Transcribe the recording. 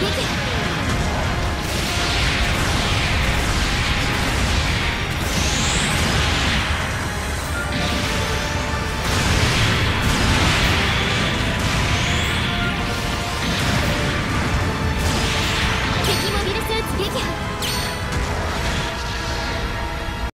撃